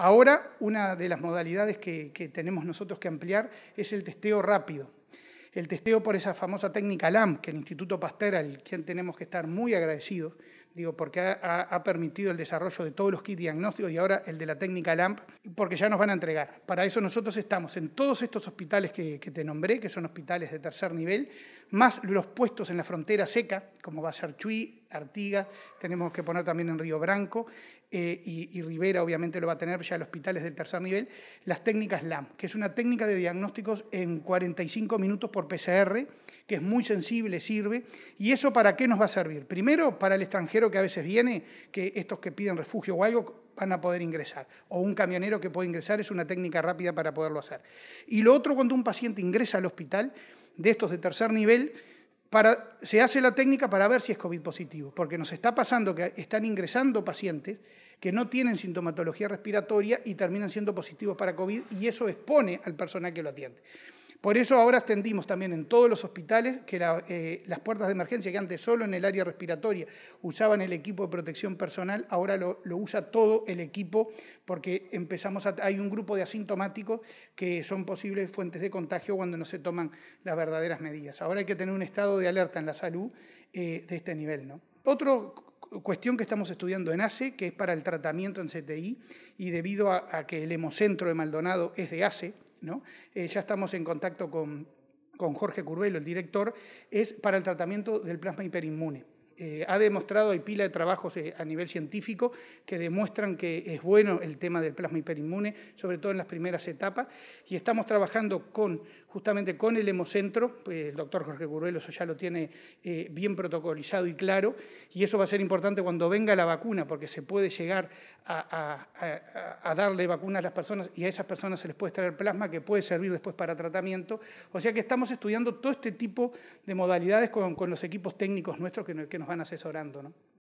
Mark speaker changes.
Speaker 1: Ahora, una de las modalidades que, tenemos nosotros que ampliar es el testeo rápido. El testeo por esa famosa técnica LAMP, que el Instituto Pasteur, al quien tenemos que estar muy agradecidos, digo, porque ha, permitido el desarrollo de todos los kits diagnósticos y ahora el de la técnica LAMP, porque ya nos van a entregar. Para eso nosotros estamos en todos estos hospitales que, te nombré, que son hospitales de tercer nivel, más los puestos en la frontera seca, como va a ser Chuy, Artigas, tenemos que poner también en Río Branco, eh, y, Rivera obviamente lo va a tener ya los hospitales del tercer nivel, las técnicas LAMP, que es una técnica de diagnósticos en 45 minutos por PCR, que es muy sensible, sirve. ¿Y eso para qué nos va a servir? Primero, para el extranjero que a veces viene, que estos que piden refugio o algo van a poder ingresar. O un camionero que puede ingresar es una técnica rápida para poderlo hacer. Y lo otro, cuando un paciente ingresa al hospital, de estos de tercer nivel, se hace la técnica para ver si es COVID positivo, porque nos está pasando que están ingresando pacientes que no tienen sintomatología respiratoria y terminan siendo positivos para COVID y eso expone al personal que lo atiende. Por eso ahora extendimos también en todos los hospitales que eh, las puertas de emergencia, que antes solo en el área respiratoria usaban el equipo de protección personal, ahora lo, usa todo el equipo porque empezamos a, hay un grupo de asintomáticos que son posibles fuentes de contagio cuando no se toman las verdaderas medidas. Ahora hay que tener un estado de alerta en la salud eh, de este nivel. ¿no? Cuestión que estamos estudiando en ACE, que es para el tratamiento en CTI, y debido a, a que el hemocentro de Maldonado es de ACE, eh, ya estamos en contacto con, con Jorge Curvelo, el director, es para el tratamiento del plasma hiperinmune. Eh, ha demostrado, hay pila de trabajos eh, a nivel científico que demuestran que es bueno el tema del plasma hiperinmune, sobre todo en las primeras etapas, y estamos trabajando con, justamente con el hemocentro, pues el doctor Jorge Curvelo eso ya lo tiene bien protocolizado y claro, y eso va a ser importante cuando venga la vacuna, porque se puede llegar a, darle vacuna a las personas y a esas personas se les puede traer plasma que puede servir después para tratamiento. O sea que estamos estudiando todo este tipo de modalidades con, los equipos técnicos nuestros que nos van asesorando. ¿no?